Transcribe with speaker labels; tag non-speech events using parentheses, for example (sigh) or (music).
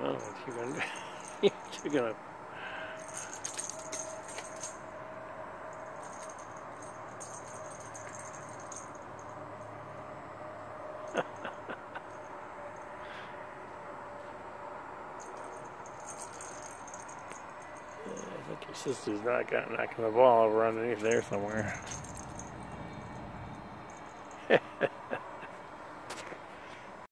Speaker 1: Well, if you're gonna, if you're gonna. I think your sister's not got knocking the ball over underneath there somewhere. (laughs)